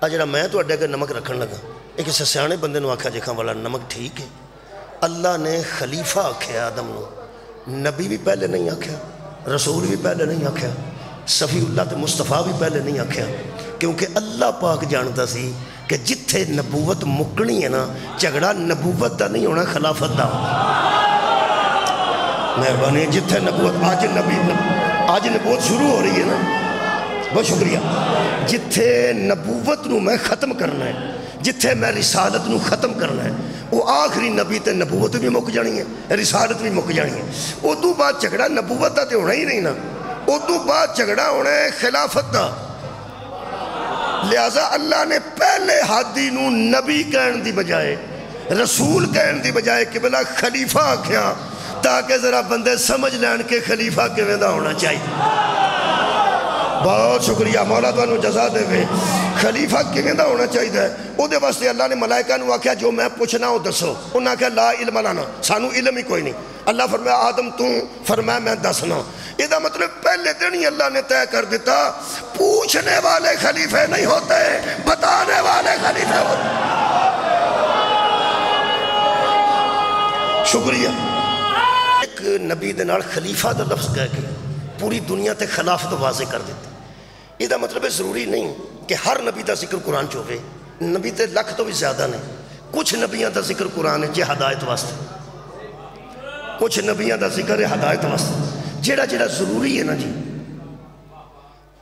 आ जरा मैं थोड़े अगर नमक रखन लगा। एक ਕਿਸੇ बंद आख्या जेखा वाला नमक ठीक है अल्लाह ने खलीफा आख्या आदम को नबी भी पहले नहीं आख्या रसूल भी पहले नहीं आख्या सफी उल्ला तो मुस्तफ़ा भी पहले नहीं आख्या क्योंकि अल्लाह पाक जानता सी कि जिथे नबूवत मुकनी है ना, झगड़ा नबूवत का नहीं होना, खिलाफत का मेहरबानी जिथे नबूवत अज नबी अज नबूवत शुरू हो रही है ना। ਬਹੁਤ ਸ਼ੁਕਰੀਆ ਜਿੱਥੇ ਨਬੂਵਤ ਨੂੰ ਮੈਂ ਖਤਮ ਕਰਨਾ ਹੈ ਜਿੱਥੇ ਮੈਂ ਰਿਸਾਲਤ ਨੂੰ ਖਤਮ ਕਰਨਾ ਹੈ ਉਹ ਆਖਰੀ ਨਬੀ ਤੇ ਨਬੂਵਤ ਵੀ ਮੁੱਕ ਜਾਣੀ ਹੈ ਰਿਸਾਲਤ ਵੀ ਮੁੱਕ ਜਾਣੀ ਹੈ ਉਦੋਂ ਬਾਅਦ ਝਗੜਾ ਨਬੂਵਤ ਦਾ ਤੇ ਹੋਣਾ ਹੀ ਨਹੀਂ ਨਾ ਉਦੋਂ ਬਾਅਦ ਝਗੜਾ ਹੋਣਾ ਹੈ ਖਿਲਾਫਤ ਦਾ ਲਿਆਜ਼ਾ ਅੱਲਾ ਨੇ ਪਹਿਲੇ ਹਾਦੀ ਨੂੰ ਨਬੀ ਕਹਿਣ ਦੀ ਬਜਾਏ ਰਸੂਲ ਕਹਿਣ ਦੀ ਬਜਾਏ ਕਿਬਲਾ ਖਲੀਫਾ ਆਖਿਆ ਤਾਂ ਕਿ ਜ਼ਰਾ ਬੰਦੇ ਸਮਝ ਲੈਣ ਕਿ ਖਲੀਫਾ ਕਿਵੇਂ ਦਾ बहुत शुक्रिया, मौला तुम जजा देवे। खलीफा कि होना चाहिए वो वास्ते अल्लाह ने मलायका आख्या, जो मैं पूछना वो दसो उन्हें आख्या, ला इलम लाना। सानू इलम ही कोई नहीं अल्लाह फरमाया, आदम तू, फरमाया, मैं दसना यदा मतलब पहले दिन ही अल्लाह ने तय कर दिता, पूछने वाले खलीफे नहीं होते, बताने वाले खलीफे होते। शुक्रिया। एक नबी के खलीफा का लफ्ज़ कह के पूरी दुनिया के खिलाफत वाजे कर दी ਇਹਦਾ ਮਤਲਬ ਇਹ ਜ਼ਰੂਰੀ ਨਹੀਂ ਕਿ ਹਰ ਨਬੀ ਦਾ ਜ਼ਿਕਰ ਕੁਰਾਨ ਚ ਹੋਵੇ ਨਬੀ ਤੇ ਲੱਖ ਤੋਂ ਵੀ ਜ਼ਿਆਦਾ ਨੇ ਕੁਝ ਨਬੀਆਂ ਦਾ ਜ਼ਿਕਰ ਕੁਰਾਨ ਵਿੱਚ ਹਦਾਇਤ ਵਾਸਤੇ ਕੁਝ ਨਬੀਆਂ ਦਾ ਜ਼ਿਕਰ ਹੈ ਹਦਾਇਤ ਵਾਸਤੇ ਜਿਹੜਾ ਜਿਹੜਾ ਜ਼ਰੂਰੀ ਹੈ ਨਾ ਜੀ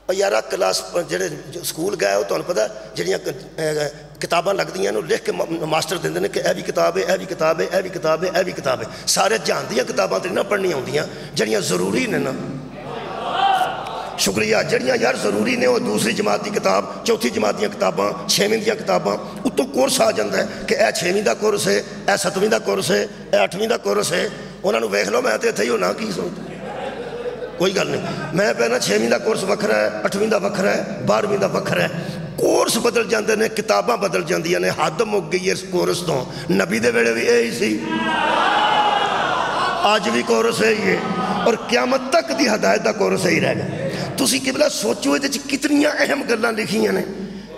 ਉਹ ਯਾਰਾ ਕਲਾਸ ਜਿਹੜੇ ਜੋ ਸਕੂਲ ਗਏ ਉਹ ਤੁਹਾਨੂੰ ਪਤਾ ਜਿਹੜੀਆਂ ਕ- ਅਹ ਕਿਤਾਬਾਂ ਲੱਗਦੀਆਂ ਨੇ ਉਹ ਲਿਖ ਕੇ ਮ- ਮਾਸਟਰ ਦਿੰਦੇ ਨੇ ਕਿ ਇਹ ਵੀ ਕਿਤਾਬ ਹੈ ਇਹ ਵੀ ਕਿਤਾਬ ਹੈ ਇਹ ਵੀ ਕਿਤਾਬ ਹੈ ਇਹ ਵੀ ਕਿਤਾਬ ਹੈ ਸਾਰੇ ਜਹਾਨ ਦੀਆਂ ਕਿਤਾਬਾਂ ਤੇ ਨਾ ਪੜ੍ਹਨੀਆਂ ਆਉਂਦੀਆਂ ਜਿਹੜੀਆਂ ਜ਼ਰੂਰੀ ਨੇ ਨਾ ਸ਼ੁਕਰੀਆ ਜਿਹੜੀਆਂ ਯਾਰ ਜ਼ਰੂਰੀ ਨੇ ਉਹ ਦੂਸਰੀ ਜਮਾਤ ਦੀ ਕਿਤਾਬ ਚੌਥੀ ਜਮਾਤ ਦੀਆਂ ਕਿਤਾਬਾਂ ਛੇਵੀਂ ਦੀਆਂ ਕਿਤਾਬਾਂ ਉੱਤੋਂ ਕੋਰਸ ਆ ਜਾਂਦਾ ਹੈ ਕਿ ਇਹ ਛੇਵੀਂ ਦਾ ਕੋਰਸ ਹੈ ਇਹ ਸੱਤਵੀਂ ਦਾ ਕੋਰਸ ਹੈ ਇਹ ਅੱਠਵੀਂ ਦਾ ਕੋਰਸ ਹੈ ਉਹਨਾਂ ਨੂੰ ਵੇਖ ਲਓ ਮੈਂ ਤੇ ਇੱਥੇ ਹੀ ਹੋਣਾ ਕੀ ਸੋਚਦਾ ਕੋਈ ਗੱਲ ਨਹੀਂ ਮੈਂ ਪਹਿਲਾਂ 6ਵੀਂ ਦਾ ਕੋਰਸ ਵੱਖਰਾ ਹੈ 8ਵੀਂ ਦਾ ਵੱਖਰਾ ਹੈ 12ਵੀਂ ਦਾ ਵੱਖਰਾ ਹੈ ਕੋਰਸ ਬਦਲ ਜਾਂਦੇ ਨੇ ਕਿਤਾਬਾਂ ਬਦਲ ਜਾਂਦੀਆਂ ਨੇ ਹੱਦ ਮੁੱਕ ਗਈ ਹੈ ਇਸ ਕੋਰਸ ਤੋਂ ਨਬੀ ਦੇ ਵੇਲੇ ਵੀ ਇਹ ਹੀ ਸੀ ਅੱਜ ਵੀ ਕੋਰਸ ਹੈ ਹੀ ਹੈ ਔਰ ਕਿਆਮਤ ਤੱਕ ਦੀ ਹਦਾਇਤ ਦਾ ਕੋਰਸ ਹੀ ਰਹਿ ਗਿਆ ਤੁਸੀਂ ਕਿਬਲਾ ਸੋਚੋ ਇਹਦੇ ਚ ਕਿਤਨੀਆਂ ਅਹਿਮ ਗੱਲਾਂ ਲਿਖੀਆਂ ਨੇ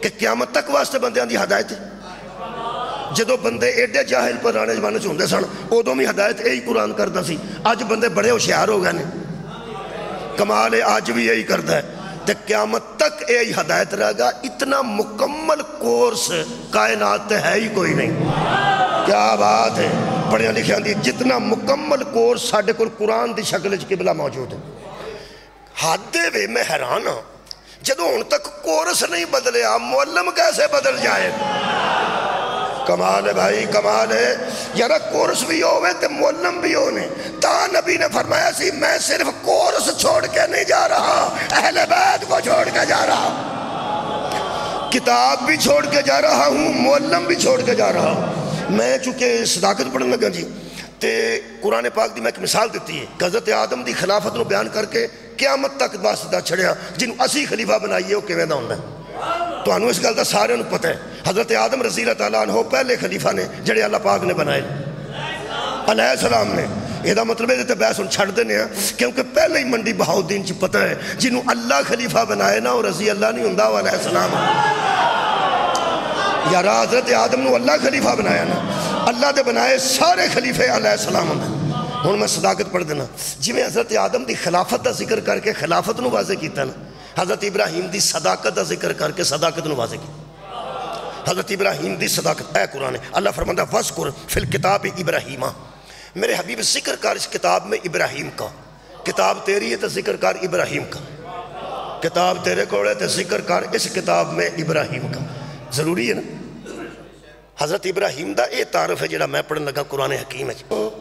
ਕਿ ਕਿਆਮਤ ਤੱਕ ਵਾਸਤੇ ਬੰਦਿਆਂ ਦੀ ਹਦਾਇਤ ਹੈ ਜਦੋਂ ਬੰਦੇ ਐਡੇ ਜਾਹਿਲ ਪੁਰਾਣੇ ਜ਼ਮਾਨੇ 'ਚ ਹੁੰਦੇ ਸਨ ਉਦੋਂ ਵੀ ਹਦਾਇਤ ਇਹੀ ਕੁਰਾਨ ਕਰਦਾ ਸੀ ਅੱਜ ਬੰਦੇ ਬੜੇ ਹੁਸ਼ਿਆਰ ਹੋ ਗਏ ਨੇ कमाल है आज भी यही करता है तो क्यामत तक यही हदायत रहेगा इतना मुकम्मल कोर्स कायनात है ही कोई नहीं क्या बात है पढ़िया लिखिया दी जितना मुकम्मल कोर्स साढ़े को कुरान की शक्ल च किबला मौजूद है हद वे मैं हैरान हाँ ਜਦੋਂ ਹੁਣ ਤੱਕ ਕੋਰਸ ਨਹੀਂ ਬਦਲਿਆ ਮੁਅੱਲਮ कैसे बदल जाए कमाल है भाई कमाल है यार कोर्स भी होवे ते मुअल्लम भी होने ता नबी ने फरमाया सी मैं सिर्फ कोर्स छोड़ के नहीं जा रहा अहले बैत को छोड़ के जा रहा किताब भी छोड़ के जा रहा हूँ मुअल्लम भी छोड़ के जा रहा हूँ मैं चूंकि सदाकत पढ़ने लगा जी ਤੇ ਕੁਰਾਨ ਪਾਕ ਦੀ ਮੈਂ ਇੱਕ ਮਿਸਾਲ ਦਿੱਤੀ ਹੈ ਕਿ ਹਜ਼ਰਤ ਆਦਮ ਦੀ ਖਿਲਾਫਤ ਨੂੰ ਬਿਆਨ ਕਰਕੇ ਕਿਆਮਤ ਤੱਕ ਵਾਸਤਾ ਛੜਿਆ ਜਿਹਨੂੰ ਅਸੀਂ ਖਲੀਫਾ ਬਣਾਈਏ ਉਹ ਕਿਵੇਂ ਦਾ ਹੁੰਦਾ ਹੈ ਤੁਹਾਨੂੰ ਇਸ ਗੱਲ ਦਾ ਸਾਰਿਆਂ ਨੂੰ ਪਤਾ ਹੈ ਹਜ਼ਰਤ ਆਦਮ ਰਜ਼ੀ ਅੱਲਾਹ ਤਾਲਾ ਅਨਹੂ ਪਹਿਲੇ ਖਲੀਫਾ ਨੇ ਜਿਹੜੇ ਅੱਲਾਹ ਪਾਕ ਨੇ ਬਣਾਏ ਅਲੈਹ ਸਲਾਮ ਨੇ ਇਹਦਾ ਮਤਲਬ ਇਹਦੇ ਤੇ ਬਹਿਸ ਹੁਣ ਛੱਡ ਦਿੰਦੇ ਆ ਕਿਉਂਕਿ ਪਹਿਲੇ ਹੀ ਮੰਡੀ ਬਹਾਉਦੀਨ ਚ ਪਤਾ ਹੈ ਜਿਹਨੂੰ ਅੱਲਾਹ ਖਲੀਫਾ ਬਣਾਏ ਨਾ ਉਹ ਰਜ਼ੀ ਅੱਲਾਹ ਨਹੀਂ ਹੁੰਦਾ ਉਹ ਅਲੈਹ ਸਲਾਮ ਯਾਰ ਹਜ਼ਰਤ ਆਦਮ ਨੂੰ ਅੱਲਾਹ ਖਲੀਫਾ ਬਣਾਇਆ ਨਾ ਅੱਲਾਹ ਦੇ ਬਣਾਏ ਸਾਰੇ ਖਲੀਫੇ ਅਲੈਹ ਸਲਾਮ ਹੁੰਦੇ ਹੁਣ ਮੈਂ ਸਦਾਕਤ ਪੜ੍ਹ ਦੇਣਾ ਜਿਵੇਂ ਹਜ਼ਰਤ ਆਦਮ ਦੀ ਖਿਲਾਫਤ ਦਾ ਜ਼ਿਕਰ ਕਰਕੇ ਖਿਲਾਫਤ ਨੂੰ ਵਾਜ਼ੇ ਕੀਤਾ ਨਾ हज़रत इब्राहिम की सदाकत का जिक्र करके सदाकत ਨੂੰ ਵਾਜ਼ੇ ਕੀਤਾ हज़रत इब्राहिम की सदाकत है कुरान अल्लाह फरमाता वस्कुर फिल किताब इब्राहिमा मेरे हबीब जिक्र कर इस किताब में इब्राहिम का किताब तेरी है तो जिक्र कर इब्राहिम का किताब तेरे को है तो जिक्र कर इस किताब में इब्राहिम का ज़रूरी है ना हज़रत इब्राहिम का यह तारफ है जोड़ा मैं पढ़न लगा कुरान हकीम है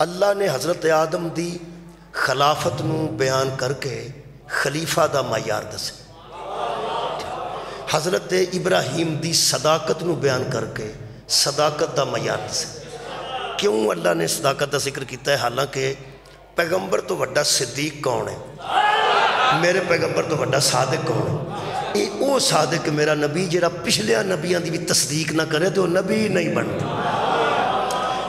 अल्लाह ने हज़रत आदम की खिलाफत बयान करके खलीफा का मैार दस हज़रत इब्राहिम की सदाकत बयान करके सदाकत का मयार दस क्यों अल्लाह ने सदाकत का ज़िक्र किया है हालाँकि पैगंबर तो व्डा सिद्दीक कौन है मेरे पैगंबर तो व्डा साधक कौन है ये वो साधक मेरा नबी जरा पिछलिया नबिया की भी तस्दीक ना करे तो नबी नहीं बनता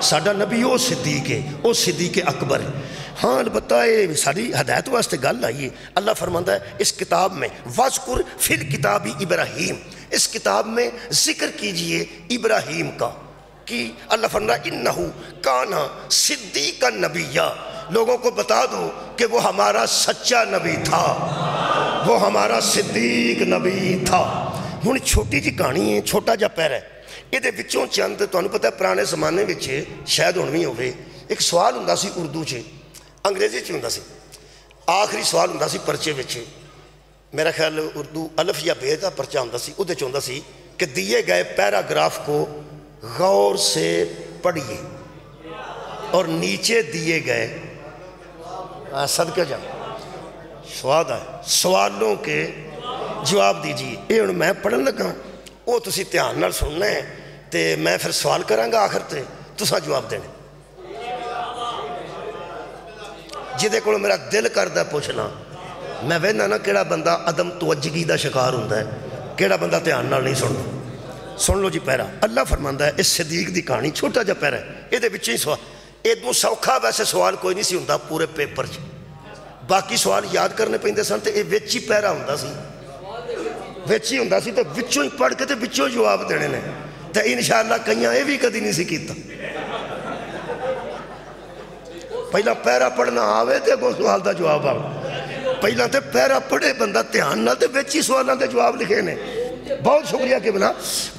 ਸਾਡਾ ਨਬੀ ਉਹ ਸਿੱਦੀਕ ਹੈ ਉਹ ਸਿੱਦੀਕ ਅਕਬਰ ਹੈ हाँ अलबत्ता ये सारी हदायत वास्ते गल आई है अल्लाह फरमाता है इस किताब में वास्कुर फिर किताबी इब्राहिम इस किताब में जिक्र कीजिए इब्राहिम का कि अल्लाह फरमा इन्नहू काना सिद्दी का नबिया लोगों को बता दो कि वो हमारा सच्चा नबी था वो हमारा सिद्दीक नबी था हूँ छोटी जी कहानी है छोटा जा पैर है ये पता पुराने जमाने में शायद हूँ भी हो एक सवाल होंगे उर्दू च अंग्रेज़ी च होंगे आखिरी सवाल होंगे परचे में मेरा ख्याल उर्दू अलफ या बेद का परचा होंगे होंगे कि दिए गए पैराग्राफ को गौर से पढ़िए और नीचे दिए गए सदके जा स्वाद है सवालों के जवाब दीजिए ये हूँ मैं पढ़न लगा वो तुम ध्यान सुनना है तो मैं फिर सवाल करा आखिर तुसा जवाब देने। जिदे को मेरा दिल करता पुछना मैं वहना ना कि बंदा अदम तवजगी का शिकार होंगे कि बंदा ध्यान नहीं सुनता सुन लो जी पैरा, अल्लाह फरमाना है इस सदीक की कहानी छोटा जहा पैरा ये ही सवाल। इदू सौखा वैसे सवाल कोई नहीं होंगे पूरे पेपर च। बाकी सवाल याद करने पेंगे सन तो यह ही पैरा ही बिचों ही पढ़ के तो जवाब देने ने। तो इन शाला कई ये भी कभी नहीं किया पहला पैरा पढ़ना आवे तो अगों सवाल का जवाब आवे। पहला तो पैरा पढ़े बंदा ध्यान ना तो ही सवालों के जवाब लिखे ने। बहुत शुक्रिया कि बना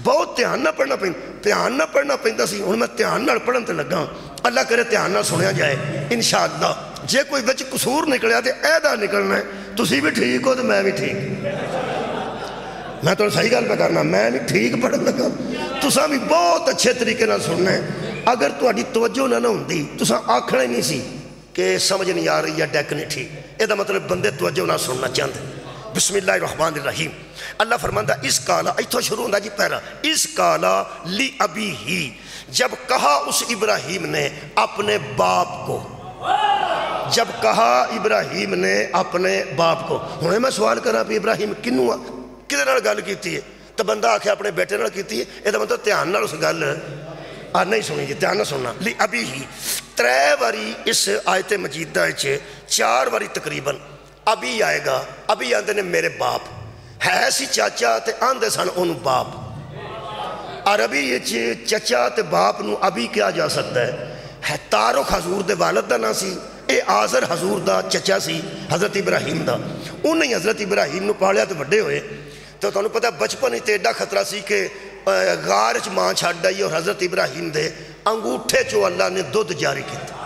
बहुत ध्यान ना पढ़ना पैं, ध्यान ना पढ़ना पैदा हूँ मैं ध्यान पढ़न तो लगा अल्लाह करे ध्यान ना सुनिया जाए इन शाला जे कोई बच्च कसूर निकलिया तो ऐदा निकलना है। तुम भी ठीक हो तो मैं भी ठीक। मैं तो सही गल करना, मैं भी ठीक पढ़न लगा। तुसा भी बहुत अच्छे तरीके सुनना है। अगर थोड़ी तवज्जो ना ना होंगी तुसा आखना ही नहीं सी कि समझ नहीं आ रही है डैक नहीं ठीक। यदा मतलब बंदे तवज्जो ना सुनना चाहते बिस्मिल्लाह रहमान रहीम अल्लाह फरमांदा, इस काला इतों शुरू होता जी पैरा, इस काला ली अभी ही, जब कहा उस इब्राहिम ने अपने बाप को, जब कहा इब्राहिम ने अपने बाप को। हूँ मैं सवाल करा भी इब्राहिम किनू गल की बंदा आखे अपने बेटे की है। यह मतलब ध्यान उस गल। आ, नहीं सुनी जी, ध्यान सुनना। ली, अभी ही त्रै बारी इस आयत मजीदा चार बारी तकरीबन अभी आएगा। अभी आते ने मेरे बाप। है सी चाचा तो आंदे सन ओन बाप। अरबी चचा तो बाप न अभी कहा जा सकता है? है तारुख हजूर के वालद का ना सी। ये आजर हजूर का चचा सी, हज़रत इब्राहिम का उन्हें हज़रत इब्राहिम पालिया तो व्डे होए। तो तुम पता बचपन तो एडा खतरा सी कि गार च माँ छड़ आई और हज़रत इब्राहिम के अंगूठे चो अल्लाह ने दुध जारी किया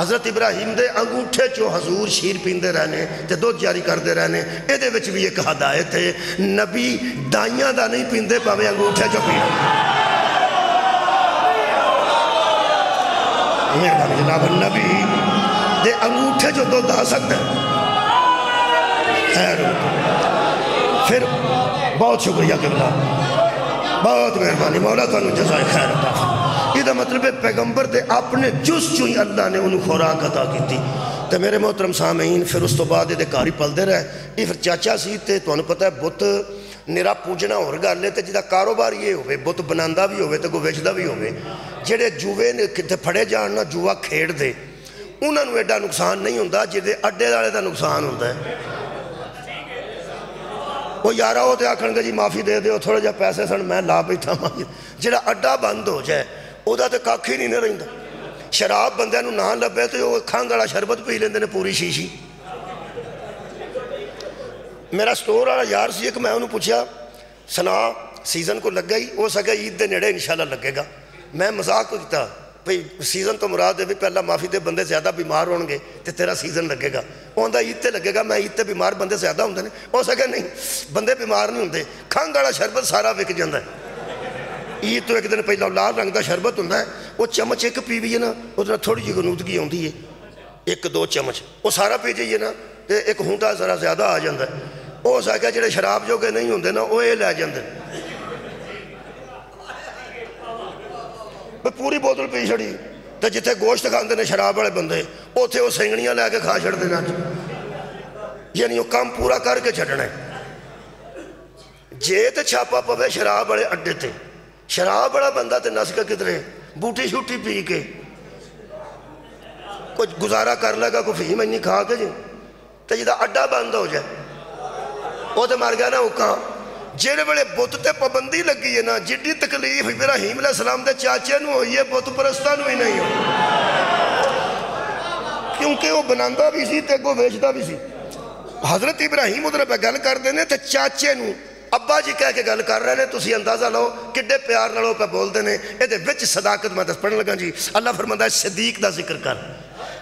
हज़रत इब्राहिम के अंगूठे चो हजूर शीर पीते रहने तो दुध जारी करते रहने। ये भी एक हदायत है, नबी दाइया का नहीं पीते भावे अंगूठे चो पी नबी दे अंगूठे चो दुध आ सकता खैर फिर बहुत शुक्रिया किबला बहुत मेहरबानी, मौला तुम जजाए खैर यदा मतलब है, पैगंबर के अपने जुस चो ही अल्लाह ने उन्होंने खुराक अदा की तो मेरे मोहतरम सामीन फिर उस तो बाद ये घर ही पलते रहे। ये फिर चाचा सी तो तुम्हें पता है, बुत निरा पूजना होर गल है तो जिदा कारोबार ये हो बुत बना भी हो तो वेचता भी हो जोड़े जुए ने कितने फड़े ना जुआ खेड़ते उन्होंने एडा नुकसान नहीं होंगे जिदे अड्डे वाले का नुकसान होंगे ਉਹ ਯਾਰਾ ਉਹ ਤੇ ਆਖਣਗੇ ਜੀ ਮਾਫੀ ਦੇ ਦਿਓ ਥੋੜਾ ਜਿਹਾ ਪੈਸੇ ਸਣ ਮੈਂ ਲਾ ਬੈਠਾ ਮਾਂ ਜਿਹੜਾ ਅੱਡਾ ਬੰਦ ਹੋ ਜਾਏ ਉਹਦਾ ਤੇ ਕੱਖ ਹੀ ਨਹੀਂ ਨਾ ਰਹਿੰਦਾ ਸ਼ਰਾਬ ਬੰਦਿਆਂ ਨੂੰ ਨਾ ਲੱਭੇ ਤੇ ਉਹ ਖੰਗ ਵਾਲਾ ਸ਼ਰਬਤ ਪੀ ਲੈਂਦੇ ਨੇ ਪੂਰੀ ਸ਼ੀਸ਼ੀ ਮੇਰਾ ਸਟੋਰ ਵਾਲਾ ਯਾਰ ਸੀ ਇੱਕ ਮੈਂ ਉਹਨੂੰ ਪੁੱਛਿਆ ਸਨਾ ਸੀਜ਼ਨ ਕੋ ਲੱਗਾ ਹੀ ਹੋ ਸਕਦਾ ਈਦ ਦੇ ਨੇੜੇ ਇਨਸ਼ਾਅੱਲਾ ਲੱਗੇਗਾ ਮੈਂ ਮਜ਼ਾਕ ਕੀਤਾ ਭਈ ਸੀਜ਼ਨ ਤੋਂ ਮੁਰਾਦ ਹੈ ਵੀ ਪਹਿਲਾਂ ਮਾਫੀ ਦੇ ਬੰਦੇ ਜ਼ਿਆਦਾ ਬਿਮਾਰ ਹੋਣਗੇ ਤੇ ਤੇਰਾ ਸੀਜ਼ਨ ਲੱਗੇਗਾ ਉਹਦਾ ਈਦ ਤੇ ਲੱਗੇਗਾ ਮੈਂ ਈਦ ਤੇ ਬਿਮਾਰ ਬੰਦੇ ਜ਼ਿਆਦਾ ਹੁੰਦੇ ਨੇ ਹੋ ਸਕੇ ਨਹੀਂ ਬੰਦੇ ਬਿਮਾਰ ਨਹੀਂ ਹੁੰਦੇ ਖੰਘ ਵਾਲਾ ਸ਼ਰਬਤ ਸਾਰਾ ਵਿਕ ਜਾਂਦਾ ਈਦ ਤੋਂ ਇੱਕ ਦਿਨ ਪਹਿਲਾਂ ਲਾਲ ਰੰਗ ਦਾ ਸ਼ਰਬਤ ਹੁੰਦਾ ਉਹ ਚਮਚ ਇੱਕ ਪੀਵੀਏ ਨਾ ਉਹਦੇ ਨਾਲ ਥੋੜੀ ਜਿਹੀ ਗਨੂਦਗੀ ਆਉਂਦੀ ਏ ਇੱਕ ਦੋ ਚਮਚ ਉਹ ਸਾਰਾ ਪੀ ਜਾਈਏ ਨਾ ਤੇ ਇੱਕ ਹੁੰਟਾ ਜ਼ਰਾ ਜ਼ਿਆਦਾ ਆ ਜਾਂਦਾ ਹੋ ਸਕਿਆ ਜਿਹੜੇ ਸ਼ਰਾਬ ਜੋਗੇ ਨਹੀਂ ਹੁੰਦੇ ਨਾ ਉਹ ਇਹ ਲੈ ਜਾਂਦੇ ਪੂਰੀ ਬੋਤਲ ਪੀ ਛੜੀ तो जिथे गोश्त खाते हैं शराब वाले बंदे उ सिंगड़ियाँ लैके खा छड़ते यानी वो काम पूरा करके छड़ना है जे तो छापा पवे शराब वाले अड्डे से शराब बड़ा बंदा तो नस के किधरे बूटी शूटी पी के कुछ गुजारा कर लेगा कोई फीम इन्नी खा के जी तो जिदा अड्डा बंद हो जाए वो तो मर गया ना उका ਜਿਹੜੇ ਵੇਲੇ ਬੁੱਤ ਤੇ ਪਾਬੰਦੀ ਲੱਗੀ ਹੈ ਨਾ ਜਿੱਡੀ ਤਕਲੀਫ ਇਬਰਾਹੀਮ ਅਲੈਹਿਸਲਾਮ ਦੇ ਚਾਚੇ ਨੂੰ ਹੋਈ ਹੈ ਬੁੱਤ ਪ੍ਰਸਤਾਂ ਨੂੰ ਹੀ ਨਹੀਂ ਹੋਈ ਕਿਉਂਕਿ ਉਹ ਬਣਾਉਂਦਾ ਵੀ ਸੀ ਤੇ ਅੱਗੋਂ ਵੇਚਦਾ ਵੀ ਸੀ ਹਜ਼ਰਤ ਇਬਰਾਹੀਮ ਉਧਰ ਪੇ ਗੱਲ ਕਰਦੇ ਨੇ ਤੇ ਚਾਚੇ ਨੂੰ ਅੱਬਾ ਜੀ ਕਹਿ ਕੇ ਗੱਲ ਕਰ ਰਹੇ ਨੇ ਤੁਸੀਂ ਅੰਦਾਜ਼ਾ ਲਓ ਕਿੱਡੇ ਪਿਆਰ ਨਾਲ ਉਹ ਪੇ ਬੋਲਦੇ ਨੇ ਇਹਦੇ ਵਿੱਚ ਸਦਾਕਤ ਮੈਂ ਦੱਸ ਪੜਨ ਲੱਗਾ ਜੀ ਅੱਲਾਹ ਫਰਮਾਂਦਾ है सदीक का जिक्र कर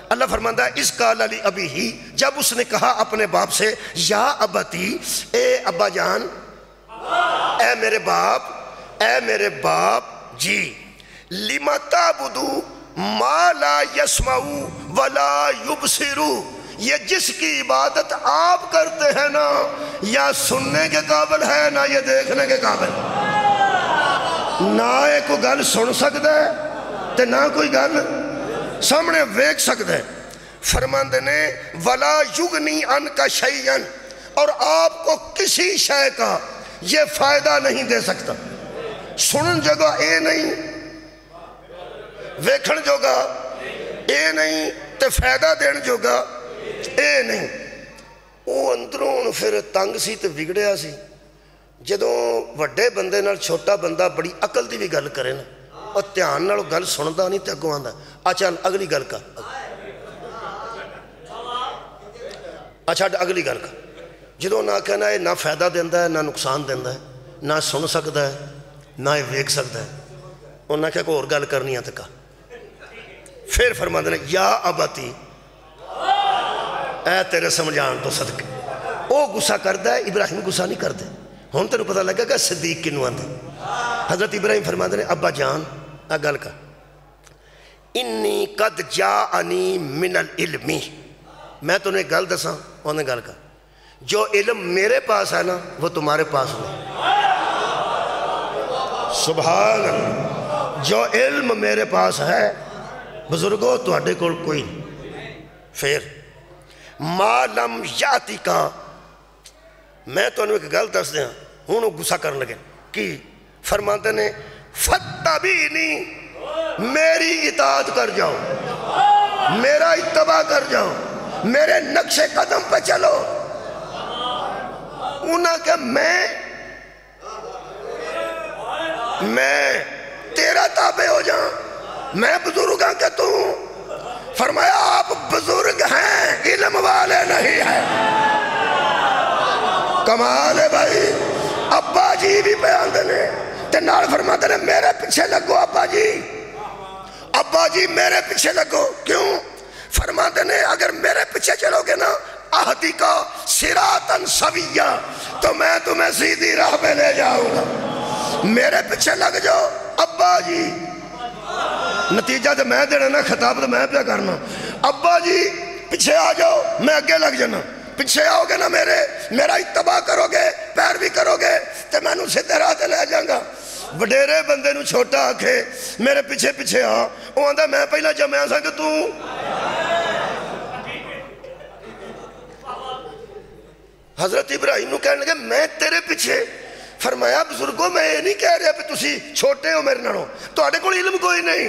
अल्लाह फरमाता है इस काल अली अभी ही जब उसने कहा अपने बाप से या अबती ए अब्बा जान ए मेरे बाप, ए मेरे बाप, जी। लिमता बुदू, माला यसमाऊ, वला युबसिरू। ये जिसकी इबादत आप करते हैं ना, या सुनने के काबिल है, ना ये देखने के काबिल? ना कोई गल सुन सकता है, ते ना कोई गल सामने वेख सकता है। फरमाते ने, वला युगनी अन का शैयन और आपको किसी शय का ये फायदा नहीं दे सकता सुनन जगह ए नहीं वेखण जोगा ए नहीं ते फायदा देने जोगा ਇਹ ਨਹੀਂ ਉਹ ਅੰਦਰੋਂ ਹੁਣ ਫਿਰ ਤੰਗ ਸੀ ਤੇ ਵਿਗੜਿਆ ਸੀ ਜਦੋਂ ਵੱਡੇ ਬੰਦੇ ਨਾਲ ਛੋਟਾ ਬੰਦਾ ਬੜੀ ਅਕਲ ਦੀ ਵੀ ਗੱਲ ਕਰੇ ਨਾ ਉਹ ਧਿਆਨ ਨਾਲ ਗੱਲ ਸੁਣਦਾ ਨਹੀਂ ਤੇ ਅੱਗੋਂ ਆਂਦਾ ਆ ਚੱਲ ਅਗਲੀ ਗੱਲ ਕਰ ਅੱਛਾ ਅਗਲੀ ਗੱਲ ਕਰ ਜਦੋਂ ਨਾ ਕਹਿਣਾ ਇਹ ਨਾ ਫਾਇਦਾ ਦਿੰਦਾ ਹੈ ਨਾ ਨੁਕਸਾਨ ਦਿੰਦਾ ਹੈ ਨਾ ਸੁਣ ਸਕਦਾ ਹੈ ਨਾ ਇਹ ਵੇਖ ਸਕਦਾ ਹੈ ਉਹਨਾਂ ਕਿਹਾ ਕੋਈ ਹੋਰ ਗੱਲ ਕਰਨੀ ਆ ਤੇ ਕਾ ਫਿਰ ਫਰਮਾਉਂਦੇ ਨੇ ਯਾ ਅਬਤੀ ਐ ਤੇਰੇ ਸਮਝਾਉਣ ਤੋਂ ਸਦਕੇ ਉਹ ਗੁੱਸਾ ਕਰਦਾ ਹੈ ਇਬਰਾਹਿਮ ਗੁੱਸਾ ਨਹੀਂ ਕਰਦੇ ਹੁਣ ਤੈਨੂੰ ਪਤਾ ਲੱਗਾ ਕਿ ਸਦੀਕ ਕਿਨੂੰ ਆਂਦੇ ਹਜ਼ਰਤ ਇਬਰਾਹਿਮ ਫਰਮਾਉਂਦੇ ਨੇ ਅੱਬਾ ਜਾਨ ਆ ਗੱਲ ਕਰ ਇੰਨੀ ਕਦ ਜਾਅਨੀ ਮਿਨਲ ਇਲਮੀ मैं तुम्हें गल दसा उन्हें गल कर जो इल्म मेरे पास है ना, वो तुम्हारे पास नहीं। सुभान जो इल्म मेरे पास है, बुजुर्गो थोड़े को कोई नहीं। फिर, मालम याति का मैं तुम्हें एक गल दस दिया हूँ गुस्सा कर लगे। कि फरमाते ने फत्ता भी नहीं मेरी इतात कर जाओ, मेरा इतबा कर जाओ, मेरे नक्शे कदम पे चलो। उन्हें कहा, मैं मैं तेरा ताबे हो जा मैं बुज़ुर्ग हाँ क्या तू फरमाया, आप बुज़ुर्ग हैं, इल्म वाले नहीं है। कमाल है भाई। अब्बा जी भी बयान देने ते नाल फरमाते ने, मेरे पीछे लगो अब्बा जी। अब्बा जी, मेरे पीछे लगो? क्यों? फरमाते ने, अगर मेरे पीछे चलोगे ना सिरातन सविया तो मैं तुम्हें सीधी राह पे ले जाऊँगा। मेरे पीछे लग जाओ, अब्बा जी। नतीजा तो मैं देना ना, खिताब तो मैं क्या करना। अब्बा जी, पीछे आ जाओ, मैं अगे लग जाना। पीछे आओगे ना मेरे, मेरा इतबा करोगे, पैरवी करोगे तो मैं सीधे राह ले जाऊँगा। वडेरे बंदे छोटा आखे, मेरे पिछे पिछे आ। वो आंदा, मैं पहला जमया सा कि तू हज़रत इब्राहिम कह लगे, मैं तेरे पिछे फरमाया, बजुर्गो, मैं ये नहीं कह रहा भी तुम छोटे हो मेरे नालों। थोड़े को इलम कोई नहीं।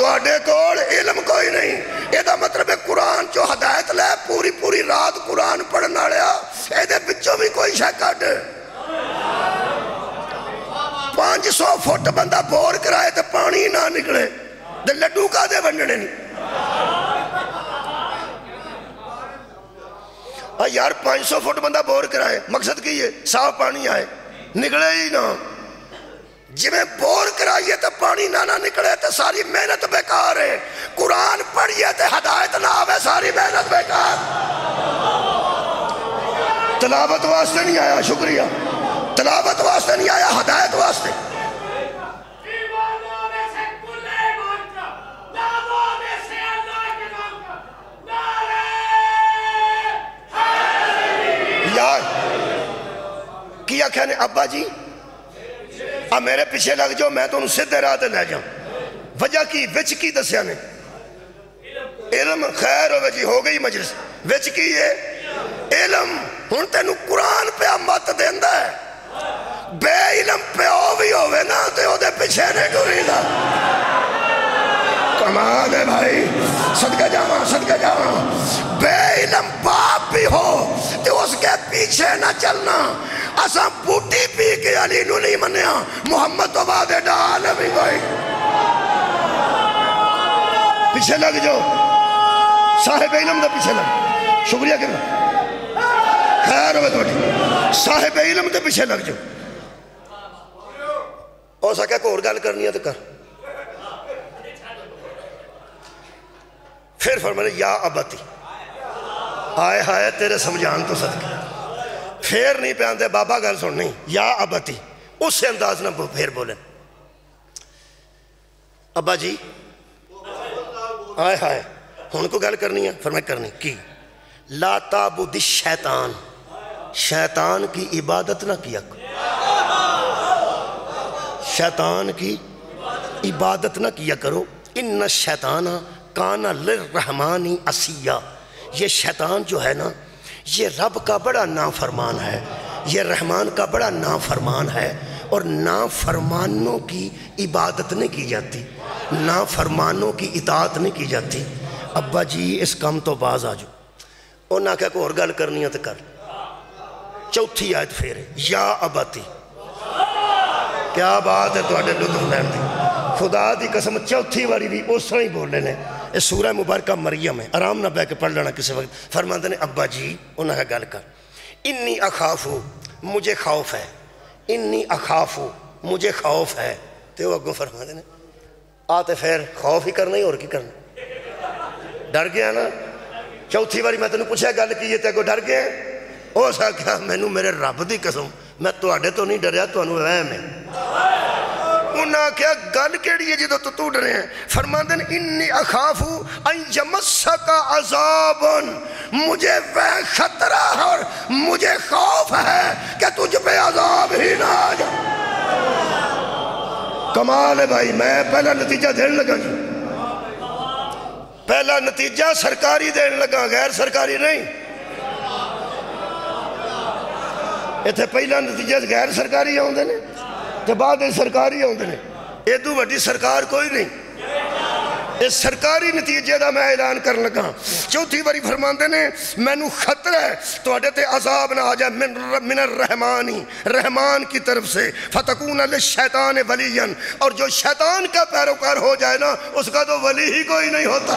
थोड़े को इलम कोई नहीं। यदा मतलब कुरान चो हदायत लै पूरी पूरी रात कुरान पढ़ने वाले ये भी कोई शह कट पाँच सौ फुट बंदा बोर कराए तो पानी ना निकले। तो लड्डू कादे वंडने नहीं हाँ यार, पाँच सौ फुट बंदा बोर कराए। मकसद की है साफ़ पानी आए। निकले ही ना। जिमें बोर कराइए तो पानी ना ना निकले तो सारी मेहनत बेकार है। कुरान पढ़िए तो हदायत ना आवे, सारी मेहनत बेकार। तलावत वास्ते नहीं आया, शुक्रिया। तलावत वास्ते नहीं आया, हदायत वास्ते। की आख्या ने अब्बा जी आ मेरे पिछे लग जाओ मैं तुम सीधे राह लै जाऊँ वजह की बिच की दसिया ने इलम खैर हो जी गई मजलिस बिच की है इलम हूँ तेन कुरान पिया मत है बे इलम प्यो भी होवे तो पिछे नहीं टुरीदा कमाल है भाई सदके जावा सदके जावा बे इलम बाप भी हो तो उसके पीछे ना चलना असा बूटी पी के अली नु नहीं मनिया मुहम्मद तो बाद डाल भी कोई। पीछे लग जाओ। साहेब इलम का पीछे लग। शुक्रिया कि खैर हो थोड़ी साहेब इलम के पीछे लग जाओ। हो सके कोई और गल करनी है तो कर। फिर फरमाने या अबती। आए हाय, तेरे समझान तो सदके। फिर नहीं पे बाबा गल सुननी या अबती। उस अंदाज ना फिर बोले। अब्बा जी, आए हाय हूँ को गल करनी है? फिर मैं करनी, की? लाता बुद्धि शैतान। शैतान की इबादत ना किया शैतान की इबादत ना किया करो। इन शैताना काना रहमानी असिया। ये शैतान जो है ना ये रब का बड़ा नाफरमान है, ये रहमान का बड़ा नाफरमान है, और नाफरमानों की इबादत नहीं की जाती, नाफरमानों की इतात नहीं की जाती। अब्बा जी, इस काम तो बाज आ जाओ। उन्हें आख्या कोई और गल करनी है तो कर। चौथी आयत फेर, या अबाती। क्या बात है लैन की खुदा की कसम, चौथी बारी भी उस तरह ही बोले ने। ये सूरह मुबारक मरियम है। आराम ना बह के पढ़ लेना किसी वक्त। फरमाते ने, अब्बा जी उन्हें गल कर। इन्नी अखाफ हो मुझे खौफ है। इन्नी अखाफ हो मुझे खौफ है। तो वो अगों फरमाते ने, आ तो फिर खौफ ही करना ही, और की करना? डर गया ना? चौथी बारी मैं तेन पूछा गल की है? तो अगो डर गया? हो सका मैनू मेरे रब की कसम, मैं थोड़े तो नहीं डरिया तुम्हें वहम है। उन्हें आख्या गल है जो तू तू डरे फरमाते इन्नी अखाफू अमसा का अजाबन मुझे वह खतरा और मुझे खौफ है कि तुझ पे अजाब ही ना आ जा कमाल है भाई मैं पहला नतीजा देने लगा जी पहला नतीजा सरकारी देने लगा गैर सरकारी नहीं इतने पहला नतीजा गैर सरकारी आते हैं तो बाद ही आते हैं एदू वी सरकार कोई नहीं। सरकारी नतीजे का मैं ऐलान कर लगा। चौथी बारी फरमाते ने, मैनू खतरा है थोड़े तो अजाब ना आ जाए, मिन मिनर रहमानी, रहमान की तरफ़ से। फतकून अल शैतान वलीयन। और जो शैतान का पैरोकार हो जाए ना, उसका तो वली ही कोई नहीं होता।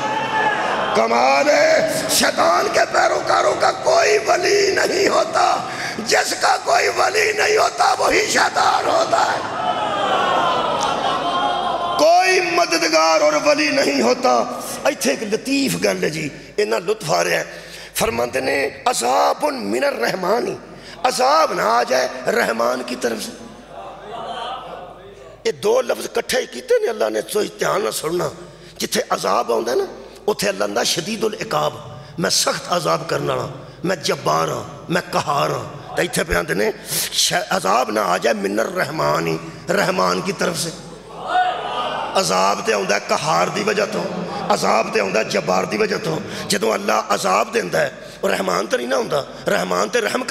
कमाल है, शैतान के पैरोकारों का कोई वली नहीं होता। जिसका कोई वली नहीं होता, वही शैतान होता है कोई मददगार और वली नहीं होता। इतने एक लतीफ गल है जी, इन्ना लुत्फ आ रहा है। फरमाते ने अजाब मिनर रहमान ही अजाब ना आ जाए रहमान की तरफ़ से। ये दो लफ्ज कट्ठे किए ने, अल्लाह ने तो ध्यान ना सुनना। जिथे अजाब आता ना, उत्थे अल्लाह का शदीद उल इकाब। मैं सख्त अजाब करने वाला मैं जब्बार हाँ मैं कहार हाँ तो इतने पे आते ने अजाब ना आ जाए मिनर रहमान ही रहमान की तरफ़ से। अजाब तो आता कहार की वजह तो अजाब तो आता जबार की वजह तो। जो अल्लाह अजाब देता है रहमान तो नहीं ना आता रहमान तो रहम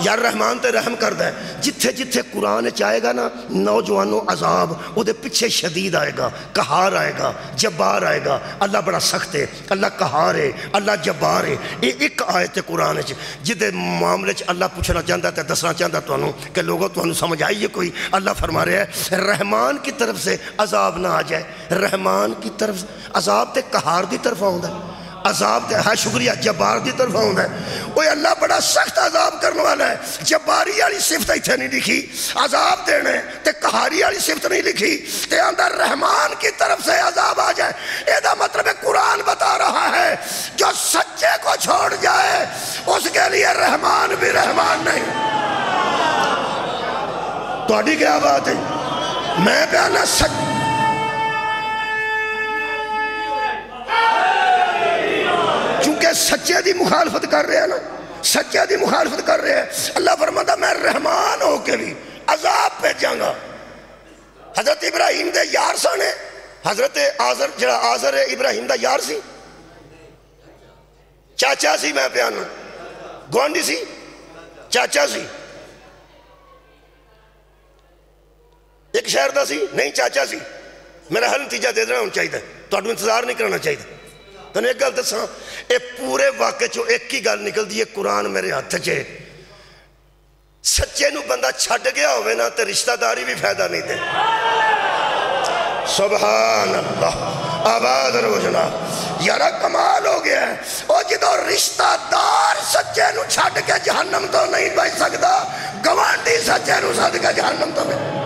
यार रहमान तो रहम करता है। जिथे जिथे कुरान चाहेगा ना, नौजवानों अजाब वो पिछे शदीद आएगा, कहार आएगा, जब्बार आएगा। अल्लाह बड़ा सख्त है, अल्लाह कहार है, अल्लाह जब्बार है। ये एक आयत है कुरान जिदे मामले अल्लाह पूछना चाहता तो दसना चाहता कि लोगों तुम्हें समझ आई है कोई? अल्लाह फरमा रहा है, रहमान की तरफ़ से अजाब ना आ जाए। रहमान की तरफ़ अजाब तो कहार की तरफ़ आता अजाब है हाँ, शुक्रिया जबार की तरफ़ आता है। वो अल्लाह बड़ा सख्त अजाब करने वाला है। जबारी वाली सिफत इतने नहीं लिखी। अजाब देने ते कहारी वाली सिफत नहीं लिखी। ते अंदर रहमान की तरफ़ से अजाब आ जाए। यदा मतलब कुरान बता रहा है जो सच्चे को छोड़ जाए उसके लिए रहमान भी रहमान नहीं। तो क्या बात है? मैं बयाना सच सच्चे की मुखालफत कर रहे हैं ना? सच्चे की मुखालफत कर रहे हैं। अल्लाह फरमाता मैं रहमान होके भी अजाब भेजागा। हज़रत इब्राहिम के यार सन है। हज़रत आजर जरा आजर है, इब्राहिम का यार सी। चाचा सी मैं बयान गुआढ़ी सी। चाचा सी। एक शहर का सी, नहीं, चाचा सी। मेरा हर नतीजा दे देना चाहिए तो इंतज़ार नहीं करना चाहिए तेन एक गल दसा ये पूरे वाक्य चो एक ही गल निकलती है, कुरान मेरे हथ च सच्चे बंदा छड़ गया हो तो रिश्तेदारी भी फ़ायदा नहीं दे। सुबहान अल्लाह आबाद रोजना यार कमाल हो गया और जो रिश्तेदार सच्चे छड़ के जहनम तो नहीं बच सकता गवांढी सच्चे सद के जहनम तो नहीं।